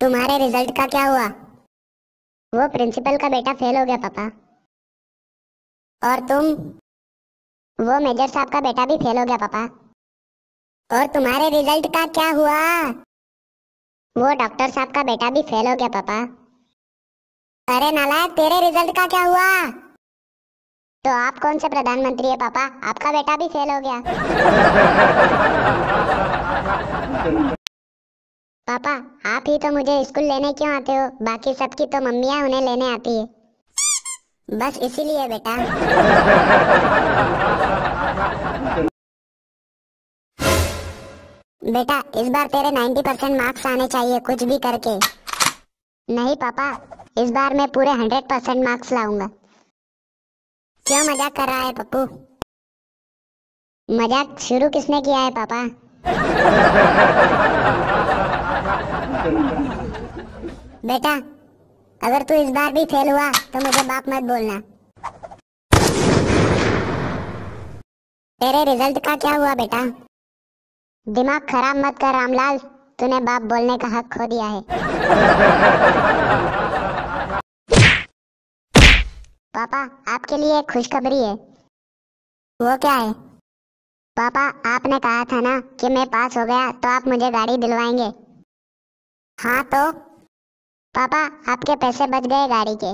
तुम्हारे रिज़ल्ट का क्या हुआ? वो प्रिंसिपल का बेटा फेल हो गया, पापा। और तुम? वो मेजर साहब का बेटा भी फेल हो गया, पापा। और तुम्हारे रिज़ल्ट का क्या हुआ? वो डॉक्टर साहब का बेटा भी फेल हो गया, पापा। अरे नालायक, तेरे रिज़ल्ट का क्या हुआ? तो आप कौन से प्रधानमंत्री है, पापा? आपका बेटा भी फेल हो गया पापा आप ही तो मुझे स्कूल लेने क्यों आते हो? बाकी सबकी तो मम्मियाँ उन्हें लेने आती है। बस इसीलिए बेटा। बेटा, इस बार तेरे 90 परसेंट मार्क्स आने चाहिए, कुछ भी करके। नहीं पापा, इस बार मैं पूरे 100 परसेंट मार्क्स लाऊँगा। क्यों मज़ाक कर रहा है पप्पू? मज़ाक शुरू किसने किया है पापा? बेटा, अगर तू इस बार भी फेल हुआ तो मुझे बाप मत बोलना। तेरे रिज़ल्ट का क्या हुआ बेटा? दिमाग खराब मत कर, रामलाल। तूने बाप बोलने का हक खो दिया है। पापा, आपके लिए खुशखबरी है। वो क्या है? पापा, आपने कहा था ना कि मैं पास हो गया तो आप मुझे गाड़ी दिलवाएँगे। हाँ तो? पापा आपके पैसे बच गए गाड़ी के